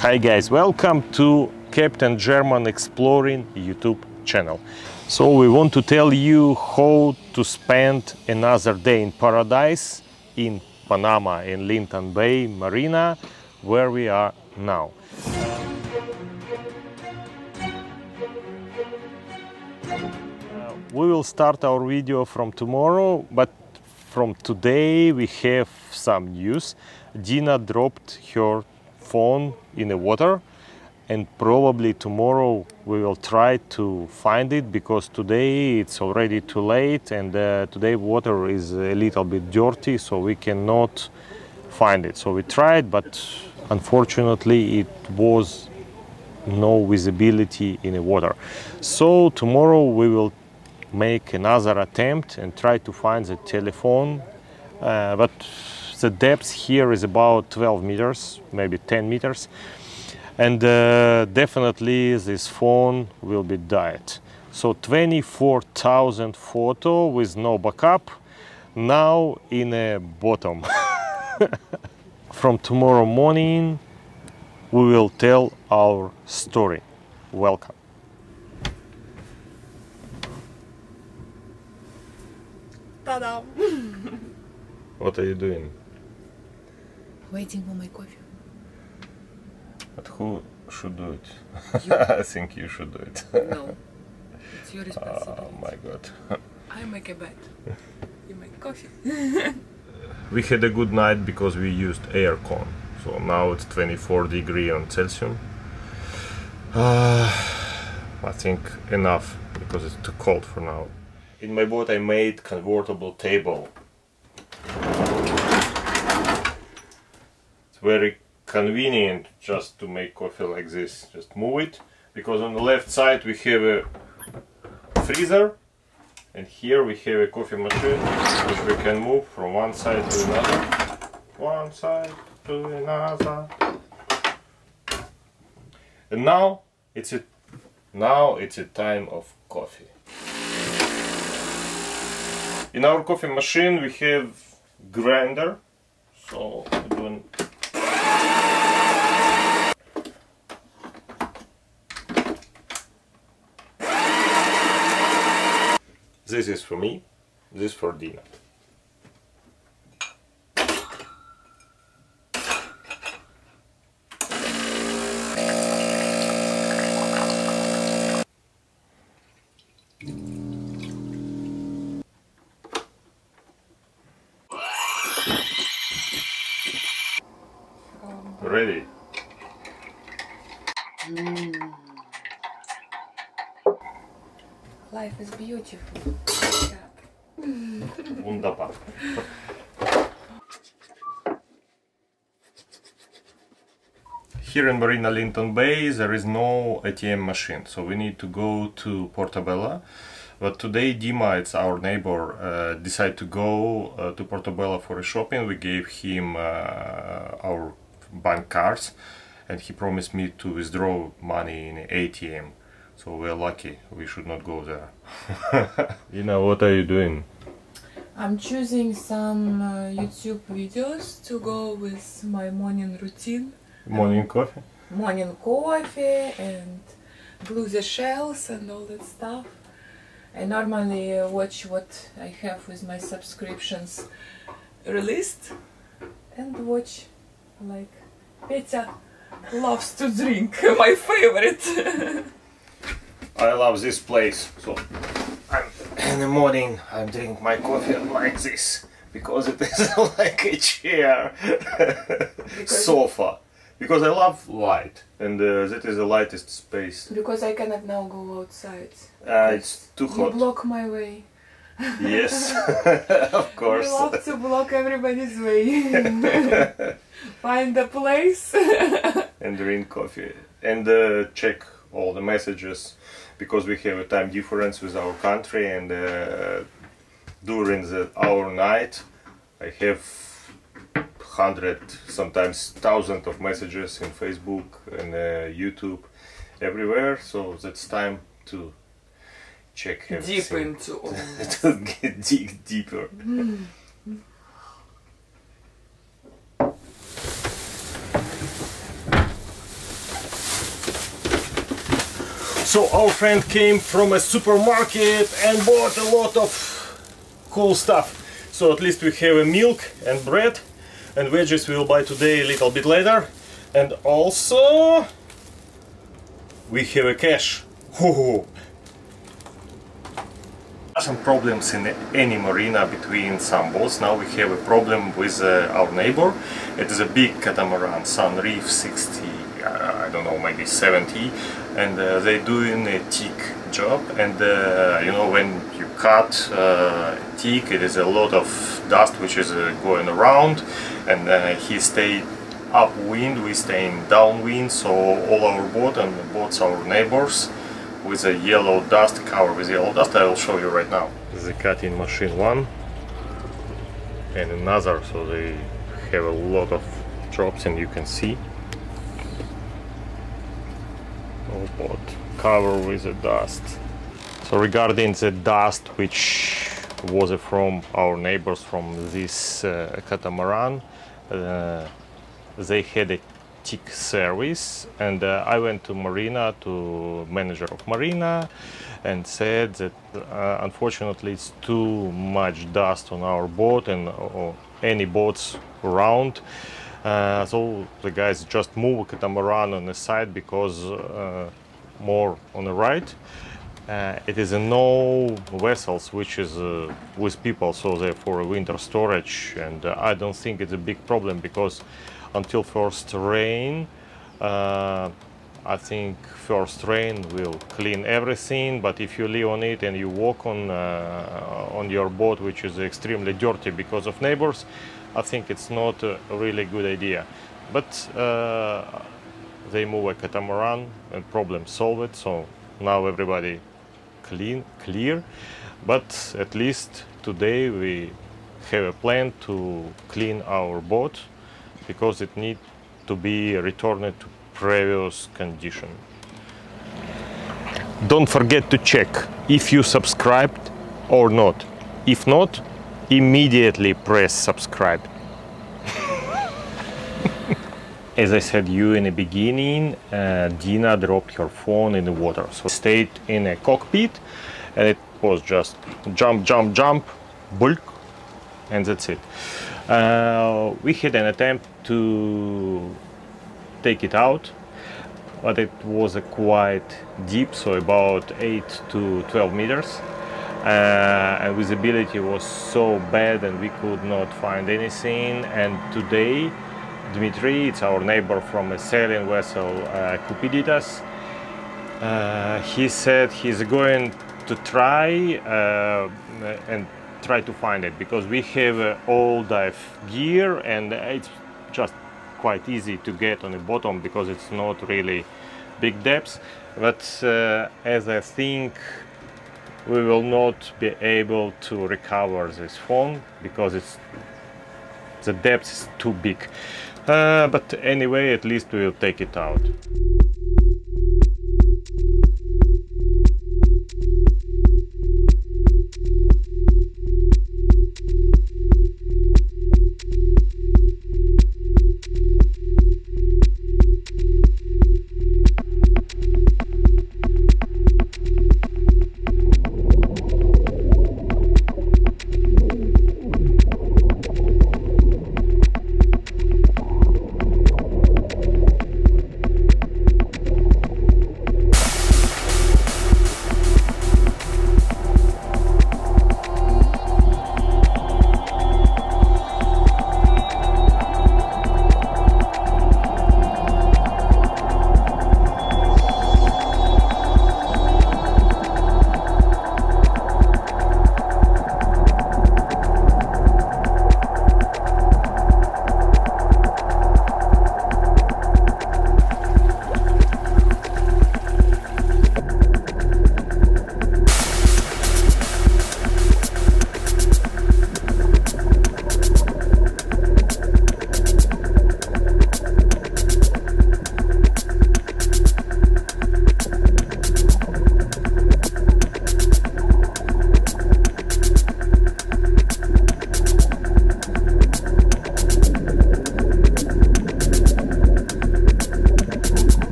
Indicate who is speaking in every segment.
Speaker 1: Hi guys, welcome to Captain German Exploring YouTube channel. So we want to tell you how to spend another day in paradise in Panama in Linton Bay Marina where we are now. Uh, we will start our video from tomorrow, but from today we have some news. Dina dropped her phone in the water and probably tomorrow we will try to find it because today it's already too late and uh, today water is a little bit dirty so we cannot find it. So we tried but unfortunately it was no visibility in the water. So tomorrow we will make another attempt and try to find the telephone uh, but the depth here is about 12 meters maybe 10 meters. And uh, definitely this phone will be died so 24,000 photo with no backup now in a bottom. From tomorrow morning we will tell our story. Welcome.
Speaker 2: Ta-da!
Speaker 1: what are you doing
Speaker 2: Waiting for my coffee.
Speaker 1: but who should do it i think you should do it
Speaker 2: No. It's your responsibility.
Speaker 1: oh my god
Speaker 2: I make a bed. You make coffee.
Speaker 1: we had a good night because we used aircon so now it's 24 degree on celsius uh, i think enough because it's too cold for now in my boat i made convertible table very convenient just to make coffee like this. Just move it because on the left side we have a freezer and here we have a coffee machine which we can move from one side to another. One side to another. And now it's a now it's a time of coffee. In our coffee machine we have grinder so doing This is for me, this for Dina. Ready?
Speaker 2: Life is beautiful.
Speaker 1: Wunderbar. Here in Marina Linton Bay there is no ATM machine, so we need to go to Portobello. But today Dima, it's our neighbor, uh, decided to go uh, to Portobello for a shopping. We gave him uh, our bank cards and he promised me to withdraw money in ATM. So we're lucky, we should not go there. Dina, what are you doing?
Speaker 2: I'm choosing some uh, YouTube videos to go with my morning routine.
Speaker 1: Morning coffee?
Speaker 2: Morning coffee and glue the shells and all that stuff. I normally uh, watch what I have with my subscriptions released and watch like Petya loves to drink, my favorite.
Speaker 1: I love this place. So I'm in the morning I drink my coffee like this because it is like a chair, sofa. Because I love light, and uh, that is the lightest space.
Speaker 2: because I cannot now go outside.
Speaker 1: Uh, it's too
Speaker 2: You
Speaker 1: hot.
Speaker 2: block my way.
Speaker 1: Yes, of course.
Speaker 2: You love to block everybody's way. Find a place.
Speaker 1: and drink coffee and uh, check all the messages because we have a time difference with our country and uh, during the our night I have hundred sometimes thousand of messages in Facebook and uh, YouTube everywhere. So that's time to check
Speaker 2: Deep into all
Speaker 1: to get dig deeper So our friend came from a supermarket and bought a lot of cool stuff. So at least we have a milk and bread and veggies we'll buy today a little bit later. And also we have a cash. Some problems in any marina between some boats. Now we have a problem with uh, our neighbor. It is a big catamaran, Sunreef 60, uh, I don't know, maybe 70, and uh, they're doing a teak job. And uh, you know, when you cut uh, teak, it is a lot of dust which is uh, going around, and uh, he stayed upwind, we staying downwind, so all our boat and boats our neighbors with a yellow dust, cover with yellow dust, I will show you right now. The cutting machine one and another, so they have a lot of drops and you can see. Boat cover with the dust. So regarding the dust which was from our neighbors from this uh, catamaran, uh, they had a tick service and uh, I went to Marina to manager of Marina and said that uh, unfortunately it's too much dust on our boat and or any boats around uh, so the guys just move catamaran on the side because uh, more on the right. Uh, it is no vessels which is uh, with people so therefore winter storage. And uh, I don't think it's a big problem because until first rain uh, I think first rain will clean everything. But if you live on it and you walk on uh, on your boat which is extremely dirty because of neighbors I think it's not a really good idea but uh, they move a catamaran and problem solved so now everybody clean clear but at least today we have a plan to clean our boat because it need to be returned to previous condition. Don't forget to check if you subscribed or not. If not, immediately press subscribe. As I said you in the beginning, uh, Dina dropped her phone in the water. So stayed in a cockpit and it was just jump, jump, jump, bulk, and that's it. Uh, we had an attempt to take it out, but it was a quite deep, so about 8 to 12 meters. Uh, visibility was so bad and we could not find anything. And today, Dmitry, it's our neighbor from a sailing vessel, uh, Cupiditas, uh, he said he's going to try uh, and try to find it because we have uh, all dive gear and it's just quite easy to get on the bottom because it's not really big depths but uh, as I think we will not be able to recover this phone because it's the depth is too big. Uh, but anyway at least we will take it out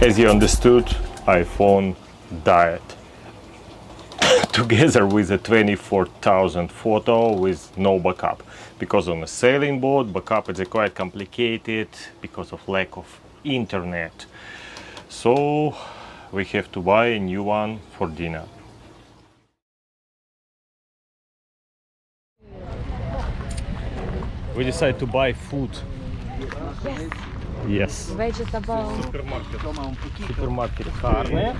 Speaker 1: as you understood, iPhone died. Together with a 24,000 photo with no backup. Because on a sailing boat, backup is quite complicated because of lack of internet. So we have to buy a new one for dinner We decided to buy food. Yes.
Speaker 2: Vegetable.
Speaker 1: Супермаркет. Супермаркет carne.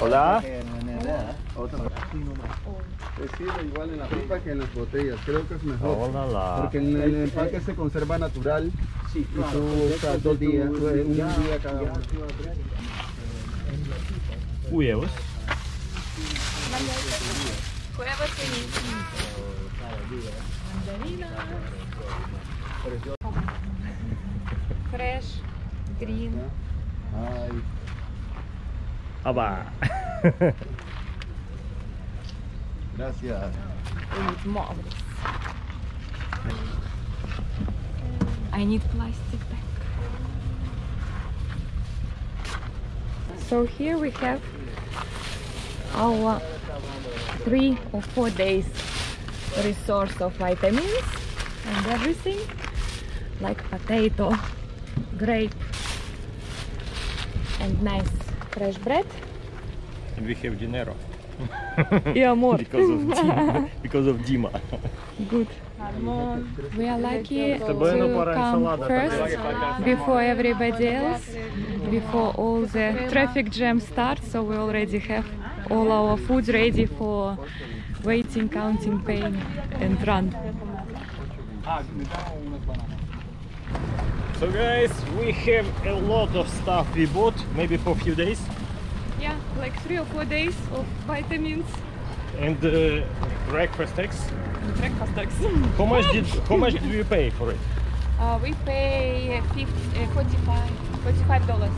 Speaker 1: Hola.
Speaker 3: Pues sí, igual en la pipa que en las botellas, creo que es mejor.
Speaker 1: Hola.
Speaker 3: Porque en el empaque se conserva natural y tú usas dos días, un día cada uno.
Speaker 1: Huevos.
Speaker 2: Fresh. Green.
Speaker 3: Ay,
Speaker 1: Aba.
Speaker 3: gracias.
Speaker 2: And marvelous. I need plastic bag. So here we have our three or four days resource of vitamins and everything like potato, grape and nice fresh bread.
Speaker 1: And we have dinero.
Speaker 2: Yeah, more.
Speaker 1: Because of Dima. because of Dima.
Speaker 2: Good. We are lucky to come first before everybody else, before all the traffic jam starts. So we already have all our food ready for waiting, counting, paying, and run.
Speaker 1: So guys, we have a lot of stuff we bought, maybe for a few days.
Speaker 2: Yeah, like three or four days of vitamins,
Speaker 1: And uh, breakfast eggs.
Speaker 2: breakfast eggs.
Speaker 1: How much did how much did you pay for it?
Speaker 2: Uh, we pay 50, uh, 45 45 dollars.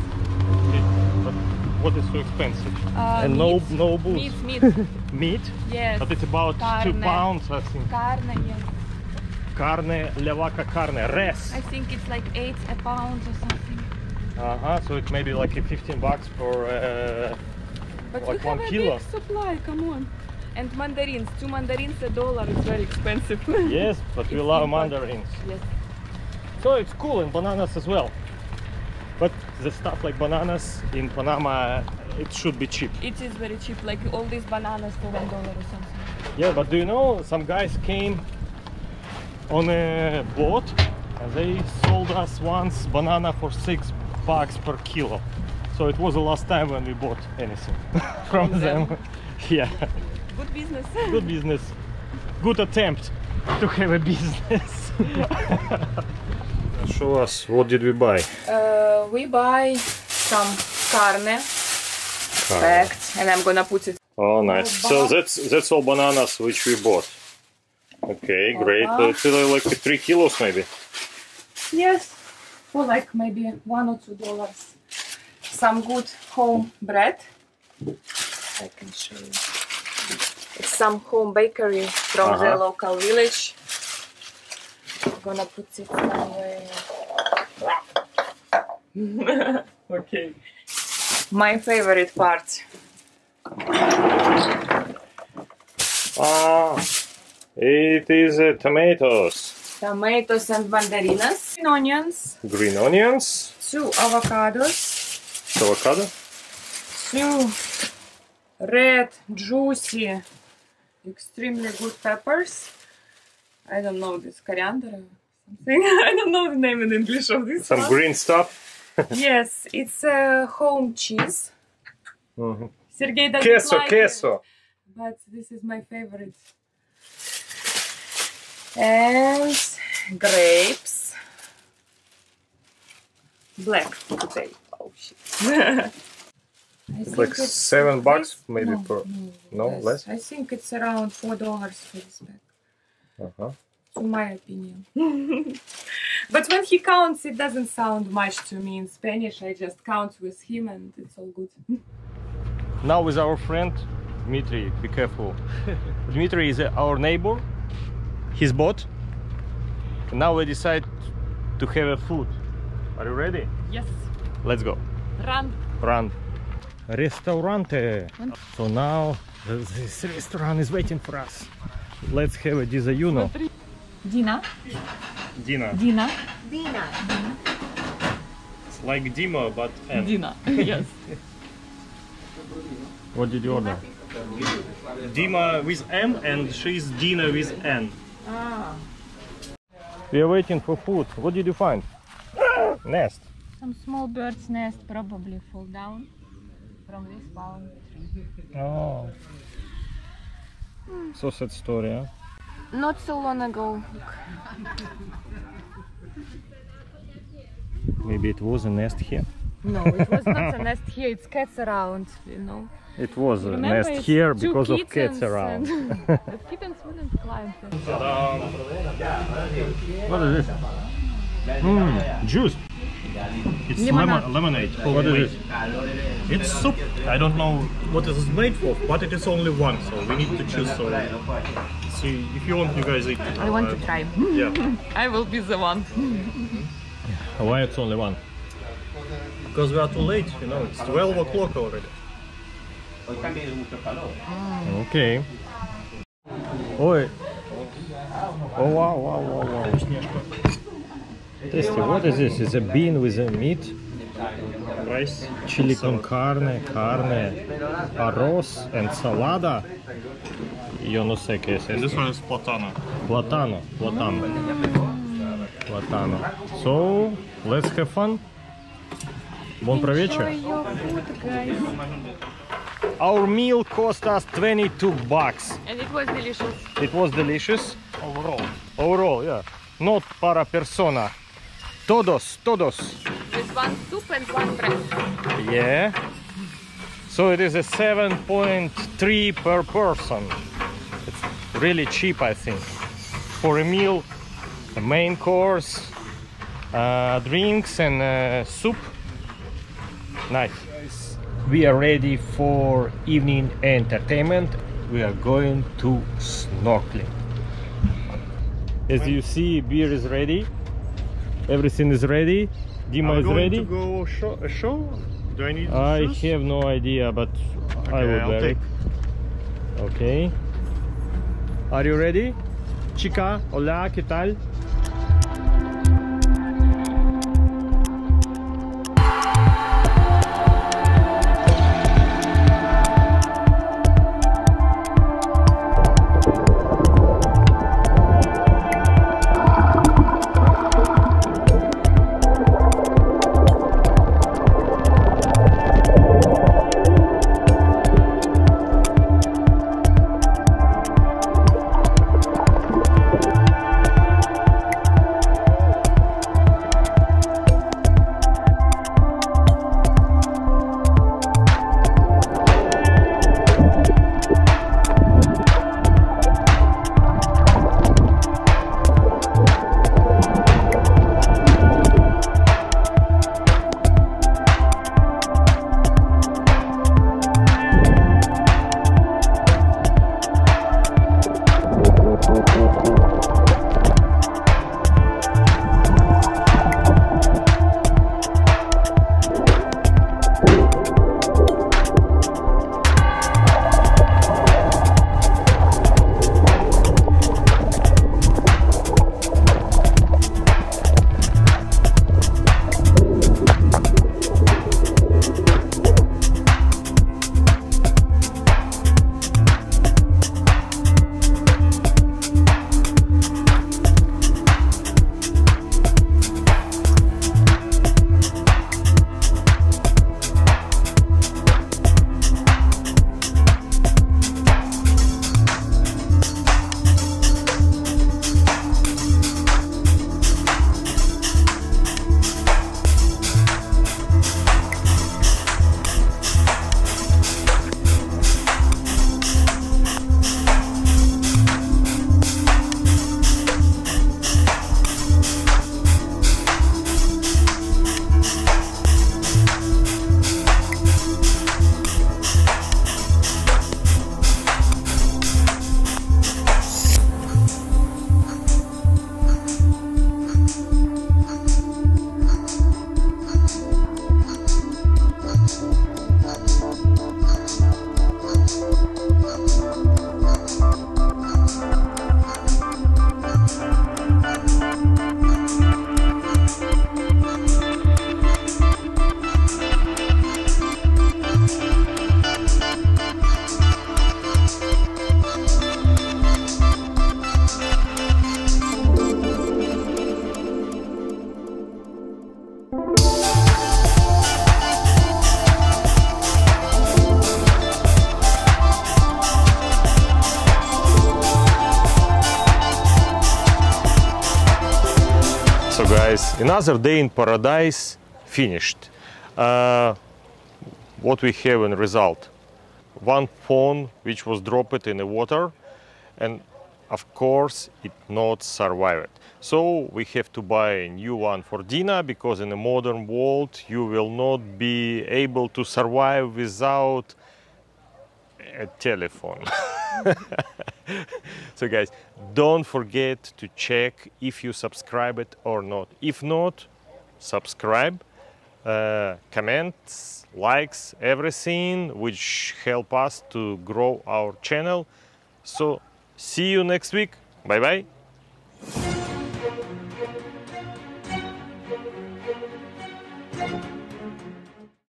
Speaker 1: But what is so expensive?
Speaker 2: Uh,
Speaker 1: and no
Speaker 2: meat.
Speaker 1: no booze.
Speaker 2: Meat, meat.
Speaker 1: Meat?
Speaker 2: yes.
Speaker 1: But it's about two pounds, I think.
Speaker 2: Carne, yes.
Speaker 1: Carne, levaka carne, res.
Speaker 2: I think it's like eight a pound or something.
Speaker 1: Uh-huh, so it may be like 15 bucks for uh,
Speaker 2: But
Speaker 1: Like one
Speaker 2: a
Speaker 1: kilo.
Speaker 2: big supply, come on. And mandarins, two mandarins a dollar is very expensive.
Speaker 1: yes, but we love mandarins.
Speaker 2: yes.
Speaker 1: So it's cool and bananas as well. But the stuff like bananas in Panama, it should be cheap.
Speaker 2: It is very cheap, like all these bananas for one dollar or something.
Speaker 1: Yeah, but do you know some guys came on a boat and they sold us once banana for six bucks per kilo. So it was the last time when we bought anything from
Speaker 2: From them.
Speaker 1: them. yeah,
Speaker 2: Good business.
Speaker 1: good business. Good attempt to have a business. Show us what did we buy?
Speaker 2: Uh, we buy some carne packed, and I'm gonna put it.
Speaker 1: Oh, nice. So that's that's all bananas which we bought. Okay, great.
Speaker 2: Uh-huh.
Speaker 1: It's uh, like three kilos maybe.
Speaker 2: Yes, for like maybe one or two dollars. Some good home bread. I can show you. It's some home bakery from the
Speaker 1: Uh-huh.
Speaker 2: local village. I'm gonna put it somewhere. okay. My favorite part.
Speaker 1: Ah, it is uh, tomatoes,
Speaker 2: Tomatoes and mandarinas. Green onions.
Speaker 1: green onions,
Speaker 2: Two avocados.
Speaker 1: avocado.
Speaker 2: two red, juicy, extremely good peppers. I don't know this coriander something. I don't know the name in English of this
Speaker 1: some
Speaker 2: one.
Speaker 1: green stuff.
Speaker 2: yes, it's a home cheese.
Speaker 1: Mhm.
Speaker 2: Sergey doesn't
Speaker 1: Queso,
Speaker 2: like
Speaker 1: queso.
Speaker 2: it, but this is my favorite. And grapes. Black potato. Oh shit. I think
Speaker 1: like seven bucks
Speaker 2: this-
Speaker 1: maybe
Speaker 2: no,
Speaker 1: per-
Speaker 2: no,
Speaker 1: no,
Speaker 2: less.
Speaker 1: less?
Speaker 2: I think it's around four dollars for this bag,
Speaker 1: Uh-huh.
Speaker 2: to my opinion. but when he counts, it doesn't sound much to me in Spanish. I just count with him, and it's all good.
Speaker 1: Now with our friend Dmitry, be careful. Dmitry is our neighbor. His boat. And now we decide to have a food. Are you ready?
Speaker 2: yes.
Speaker 1: Let's go.
Speaker 2: Run.
Speaker 1: Run. Restaurante. So now uh, this restaurant is waiting for us. Let's have a desayuno.
Speaker 2: Dina.
Speaker 1: Dina.
Speaker 2: Dina.
Speaker 1: It's like Dima, but N.
Speaker 2: Dina. yes.
Speaker 1: What did you order? Dima with M and she's Dina with N. We are waiting for food. What did you find? Nest.
Speaker 2: Some small bird's nest probably fall down from this palm tree.
Speaker 1: Oh. So sad story, huh?
Speaker 2: Not so long ago.
Speaker 1: Maybe it was a nest here.
Speaker 2: No, it was not a nest here. It's cats around, you know.
Speaker 1: It was a
Speaker 2: Remember,
Speaker 1: nest here because of cats around.
Speaker 2: and- the kittens wouldn't climb.
Speaker 1: What is this? Mm, juice. It's
Speaker 2: Lemonade.
Speaker 1: lemon, lemonade. What is it? It's soup. I don't know what it is made for, but it is only one, so we need to choose. So see if you want, you guys eat.
Speaker 2: I want to try.
Speaker 1: Yeah.
Speaker 2: I will be the one.
Speaker 1: Why it's only one? Because we are too late. You know, it's 12 o'clock already. Okay. Oi. Oh wow, wow, wow, wow. Tasty. What is this? It's a bean with a meat.
Speaker 3: Rice.
Speaker 1: Chili con carne, carne, arroz, ensalada. Yo no sé qué es
Speaker 3: And this one is platano.
Speaker 1: Platano, platano. Platano. So, let's have fun. Bon
Speaker 2: Enjoy
Speaker 1: provecho.
Speaker 2: Your food, guys.
Speaker 1: Our meal cost us 22 bucks.
Speaker 2: And it was delicious.
Speaker 1: It was delicious. Overall. Overall, yeah. Not para persona. Todos, todos.
Speaker 2: With one soup and one bread.
Speaker 1: Yeah. So it is a 7.3 per person. It's really cheap, I think. For a meal, a main course, uh, drinks and uh, soup. Nice. We are ready for evening entertainment. We are going to snorkeling. As you see, beer is ready. Everything is ready. Dima
Speaker 3: we
Speaker 1: is
Speaker 3: going
Speaker 1: ready.
Speaker 3: to go show, a show? Do I need
Speaker 1: I
Speaker 3: shoes?
Speaker 1: have no idea, but I
Speaker 3: Okay,
Speaker 1: will
Speaker 3: I'll
Speaker 1: wear it.
Speaker 3: take.
Speaker 1: Okay. Are you ready? Chica, hola, ¿qué tal? Another day in paradise finished. Uh, what we have in result? One phone which was dropped in the water and of course it not survived. So we have to buy a new one for Dina because in the modern world you will not be able to survive without a telephone. so guys, don't forget to check if you subscribe it or not. If not, subscribe, uh, comments, likes, everything which help us to grow our channel. So see you next week. Bye bye.